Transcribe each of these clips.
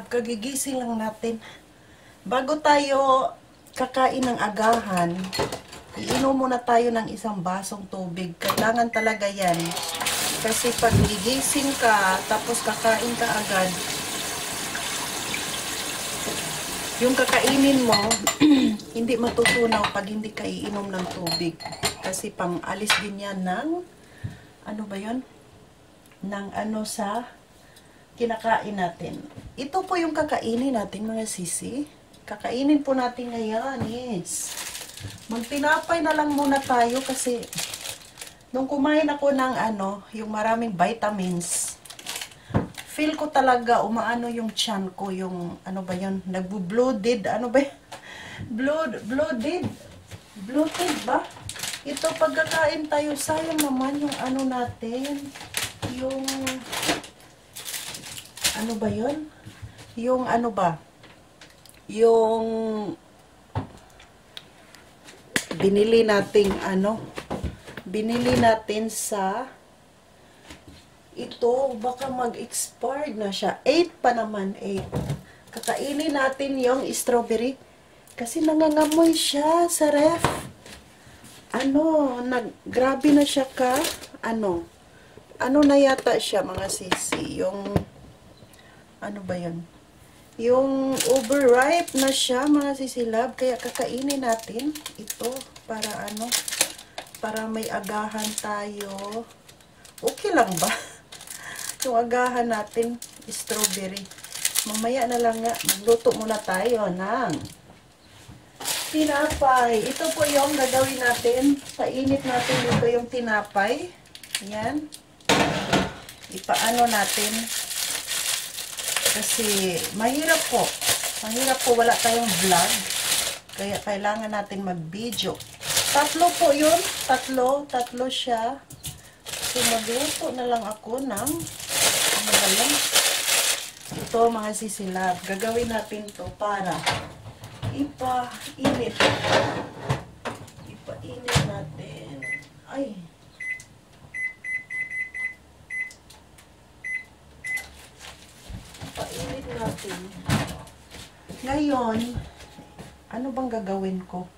Sisilab. Kagigising lang natin. Bago tayo kakain ng agahan, iinom muna tayo ng isang basong tubig. Kailangan talaga yan. Kasi pag gigising ka, tapos kakain ka agad, yung kakainin mo, hindi matutunaw pag hindi ka iinom ng tubig. Kasi pang alis din yan ng, ano ba yon ng ano sa kinakain natin. Ito po yung kakainin natin mga sisi. Kakainin po natin ngayon is magtinapay na lang muna tayo kasi nung kumain ako ng ano, yung maraming vitamins, feel ko talaga umaano yung chan ko, yung ano ba yun, nagbo-bloated, ano ba? Blood, bloated, bloated ba? Ito pagkakain tayo, sayang naman yung ano natin, yung ano ba yun? Yung ano ba? Yung binili nating ano? Binili natin sa ito, baka mag-expired na siya. 8 pa naman, 8. Kakainin natin yung strawberry. Kasi nangangamoy siya sa ref. Ano, nag, grabe na siya ka. Ano, ano na yata siya mga sisi. Yung, ano ba yun? Yung overripe na siya mga sisilab. Kaya kakainin natin ito para ano, para may agahan tayo. Okay lang ba? Yung agahan natin, strawberry. Mamaya na lang nga, magluto muna tayo ng tinapay. Ito po yung gagawin natin. Painit natin dito yung tinapay. Yan. Ipaano natin. Kasi mahirap po. Mahirap po wala tayong vlog. Kaya kailangan natin mag-video. Tatlo po yun. Tatlo. Tatlo siya. So magluto na lang ako ng ano ba yun? Ito mga sisilab. Gagawin natin to para ipa-init. Ipa-init natin. Ay. Ipa-init natin. Ngayon, ano bang gagawin ko?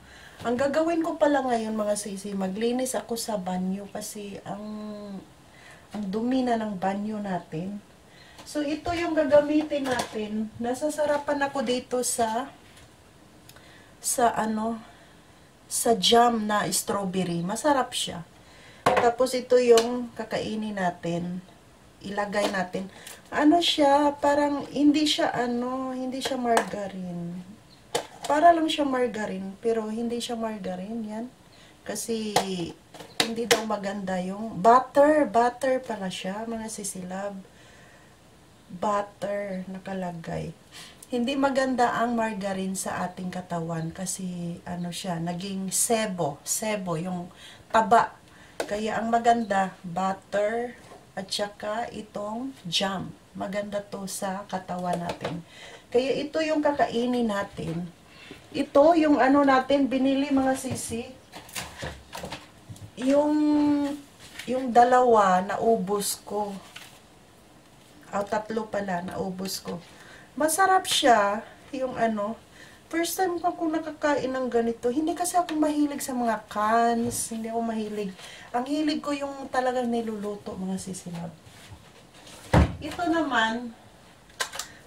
Ang gagawin ko pala ngayon mga sisi, maglinis ako sa banyo kasi ang ang dumi na ng banyo natin. So ito yung gagamitin natin. Nasasarapan ako dito sa sa ano sa jam na strawberry. Masarap siya. Tapos ito yung kakainin natin. Ilagay natin. Ano siya, parang hindi siya ano, hindi siya margarine. Para lang siya margarine, pero hindi siya margarine yan. Kasi hindi daw maganda yung butter, butter pala siya, mga sisilab. Butter nakalagay. Hindi maganda ang margarine sa ating katawan kasi ano siya, naging sebo, sebo yung taba. Kaya ang maganda, butter at saka itong jam. Maganda to sa katawan natin. Kaya ito yung kakainin natin. Ito yung ano natin binili mga sisi. Yung yung dalawa naubos ko. O tatlo pala naubos ko. Masarap siya yung ano. First time ko akong nakakain ng ganito. Hindi kasi ako mahilig sa mga cans. Hindi ako mahilig. Ang hilig ko yung talagang niluluto mga sisilab. Ito naman,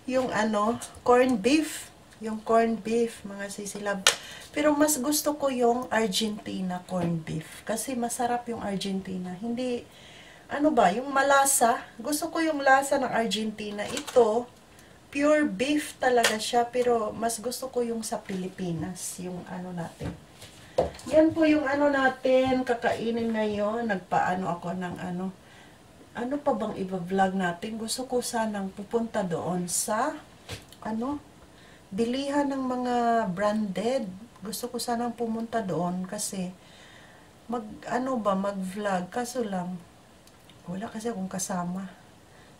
yung ano, corn beef. Yung corn beef, mga sisilab. Pero mas gusto ko yung Argentina corn beef. Kasi masarap yung Argentina. Hindi, ano ba, yung malasa. Gusto ko yung lasa ng Argentina. Ito, pure beef talaga siya. Pero mas gusto ko yung sa Pilipinas. Yung ano natin. Yan po yung ano natin, kakainin ngayon. Nagpaano ako ng ano. Ano pa bang iba-vlog natin? Gusto ko sanang pupunta doon sa, ano, bilihan ng mga branded. Gusto ko sanang pumunta doon kasi, mag, ano ba, mag-vlog. Kaso lang, wala kasi akong kasama.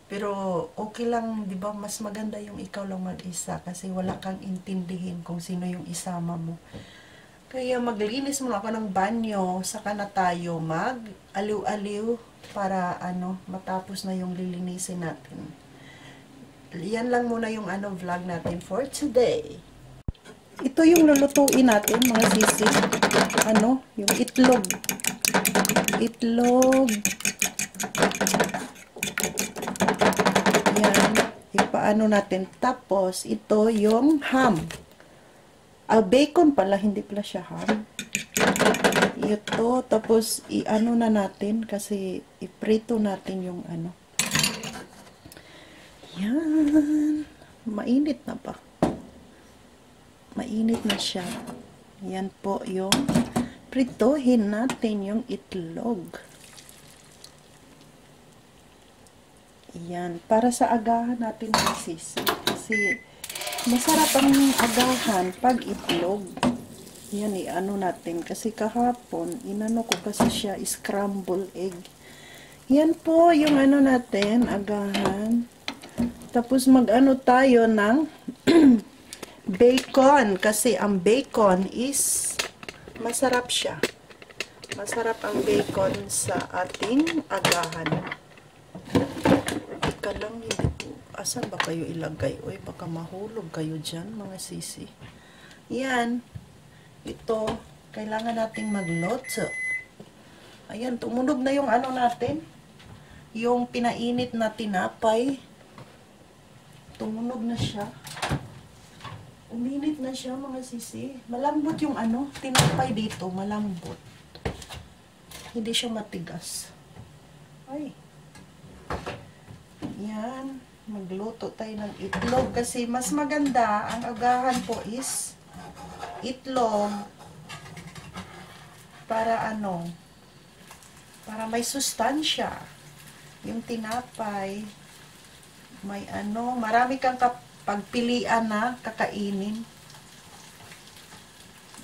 Pero okay lang, 'di ba? Mas maganda yung ikaw lang mag-isa kasi wala kang intindihin kung sino yung isama mo. Kaya maglinis muna ako ng banyo, saka na tayo mag aliw-aliw para ano, matapos na yung lilinisin natin. yan lang muna yung ano vlog natin for today. Ito yung lulutuin natin, mga sisi. Ano? Yung itlog. Itlog. Yan. Ipaano natin. Tapos, ito yung ham. Ah, bacon pala, hindi pala siya ham. Ito, tapos, i-ano na natin kasi iprito natin yung ano. Yan. Mainit na pa mainit na siya. Yan po yung pritohin natin yung itlog. Yan. Para sa agahan natin sis. Kasi masarap ang agahan pag itlog. Yan eh, ano natin. Kasi kahapon, inano ko kasi siya scramble egg. Yan po yung ano natin, agahan. Tapos mag-ano tayo ng bacon kasi ang bacon is masarap siya. Masarap ang bacon sa ating agahan. Ika lang. Asan ba kayo ilagay? Uy, baka mahulog kayo dyan, mga sisi. Yan. Ito, kailangan nating magloto. Ayan, tumunog na yung ano natin. Yung pinainit na tinapay. Tumunog na siya. Uminit na siya mga sisi. Malambot yung ano, tinapay dito, malambot. Hindi siya matigas. Ay. Yan. Magluto tayo ng itlog kasi mas maganda ang agahan po is itlog para ano para may sustansya yung tinapay may ano marami kang pagpilian na kakainin.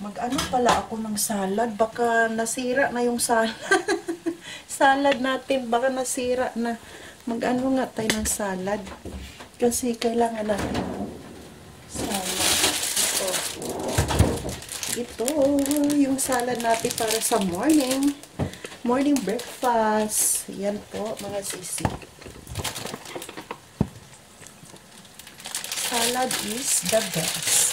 Mag-ano pala ako ng salad. Baka nasira na yung salad. salad natin. Baka nasira na. Mag-ano nga tayo ng salad. Kasi kailangan natin salad. Ito. Ito. Yung salad natin para sa morning. Morning breakfast. Yan po mga sisi. salad is the best.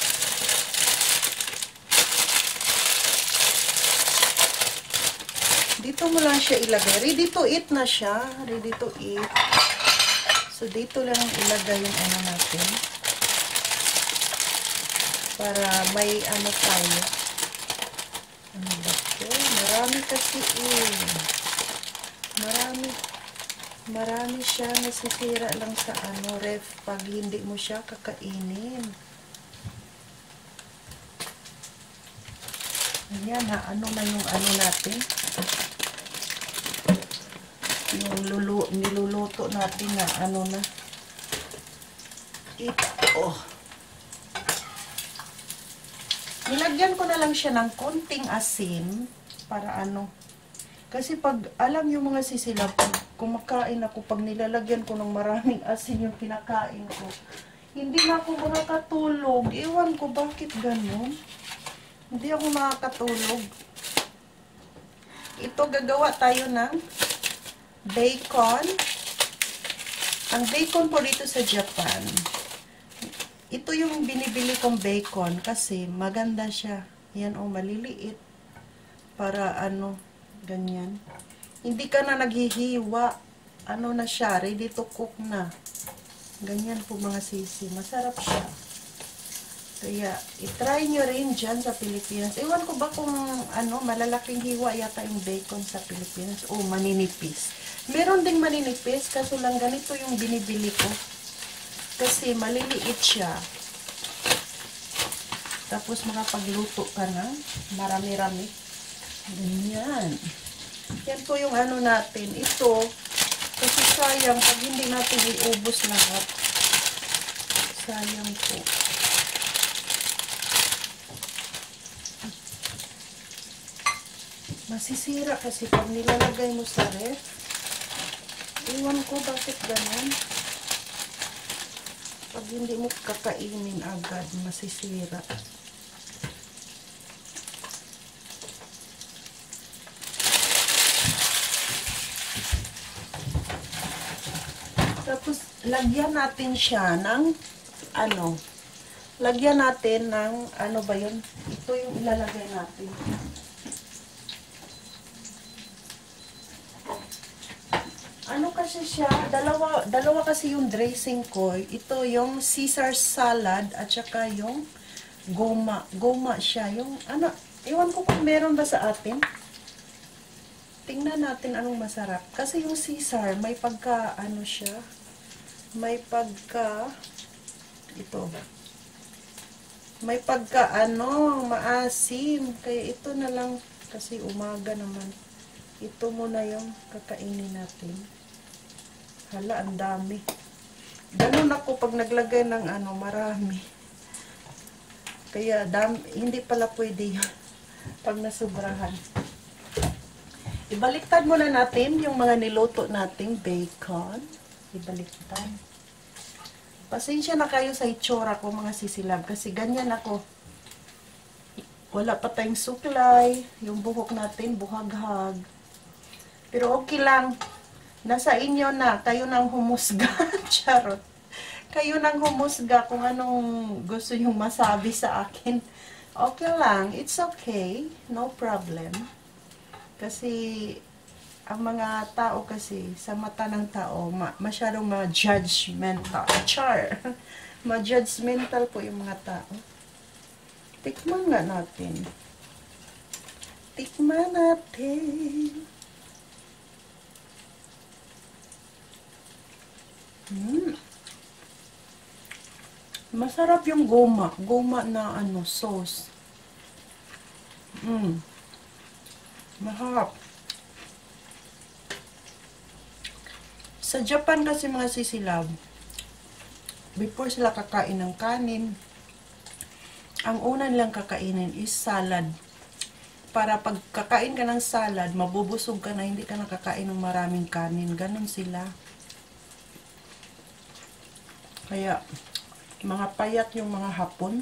Dito mo lang siya ilagay. Ready to eat na siya. Ready to eat. So, dito lang ilagay yung ano natin. Para may ano tayo. Ano ba ito? Marami kasi eh. Marami. Marami siya nasisira lang sa ano ref pag hindi mo siya kakainin. Ayan ha, ano na yung ano natin? Yung lulu, niluluto natin na ano na. Ito. Nilagyan ko na lang siya ng konting asin para ano. Kasi pag alam yung mga sisila, pag kumakain ako, pag nilalagyan ko ng maraming asin yung pinakain ko, hindi na ako makakatulog. Ewan ko bakit ganun. Hindi ako makakatulog. Ito gagawa tayo ng bacon. Ang bacon po dito sa Japan, ito yung binibili kong bacon kasi maganda siya. Yan o, oh, maliliit. Para ano, ganyan. Hindi ka na naghihiwa. Ano na siya, ready to cook na. Ganyan po mga sisi. Masarap siya. Kaya, itry nyo rin dyan sa Pilipinas. Ewan ko ba kung ano, malalaking hiwa yata yung bacon sa Pilipinas. O, maninipis. Meron ding maninipis, kaso lang ganito yung binibili ko. Kasi maliliit siya. Tapos makapagluto ka na. Marami-rami. Ganyan. Yan po yung ano natin. Ito, kasi sayang pag hindi natin iubos lahat. Sayang po. Masisira kasi pag nilalagay mo sa ref. Iwan ko bakit ganun. Pag hindi mo kakainin agad, masisira. Tapos, lagyan natin siya ng, ano, lagyan natin ng, ano ba yun? Ito yung ilalagay natin. Ano kasi siya, dalawa, dalawa kasi yung dressing ko. Ito yung Caesar salad at saka yung goma. Goma siya. Yung, ano, iwan ko kung meron ba sa atin. Tingnan natin anong masarap. Kasi yung Caesar, may pagka, ano siya, may pagka, ito? May pagka, ano, maasim. Kaya ito na lang, kasi umaga naman. Ito muna yung kakainin natin. Hala, ang dami. Ganun ako pag naglagay ng ano, marami. Kaya, dami, hindi pala pwede pag nasubrahan. Ibaliktad muna natin yung mga niluto nating bacon. Ibaliktad. Pasensya na kayo sa itsura ko mga sisilab kasi ganyan ako. Wala pa tayong suklay. Yung buhok natin buhaghag. Pero okay lang. Nasa inyo na. Kayo nang humusga. Charot. Kayo nang humusga kung anong gusto yung masabi sa akin. Okay lang. It's okay. No problem. Kasi ang mga tao kasi, sa mata ng tao, ma masyadong ma-judgmental. Char! ma-judgmental po yung mga tao. Tikman nga natin. Tikman natin. Hmm. Masarap yung goma. Goma na ano, sauce. Mm. Mahap. Sa Japan kasi mga sisilab, before sila kakain ng kanin, ang una nilang kakainin is salad. Para pag kakain ka ng salad, mabubusog ka na, hindi ka nakakain ng maraming kanin. Ganon sila. Kaya, mga payat yung mga hapon.